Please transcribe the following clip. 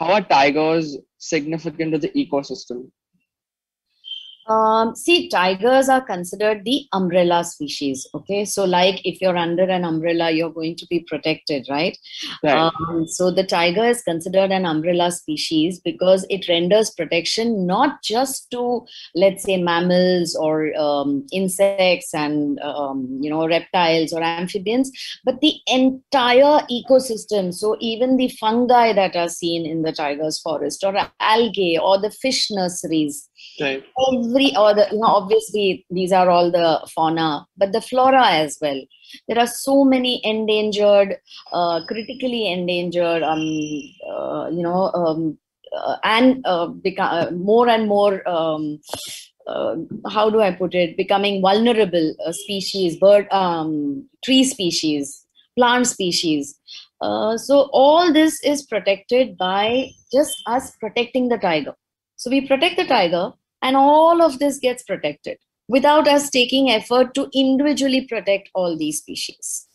how are tigers significant to the ecosystem? Um, see, tigers are considered the umbrella species. Okay, so like if you're under an umbrella, you're going to be protected, right? Right. Um, so the tiger is considered an umbrella species because it renders protection not just to, let's say, mammals or um, insects and um, you know reptiles or amphibians, but the entire ecosystem. So even the fungi that are seen in the tiger's forest, or algae, or the fish nurseries right. every or the you know obviously these are all the fauna but the flora as well. There are so many endangered uh, critically endangered um uh, you know um uh, and uh, uh, more and more um uh, how do i put it? Becoming vulnerable species bird um tree species plant species. So all this is protected by just us protecting the tiger. So we protect the tiger and all of this gets protected without us taking effort to individually protect all these species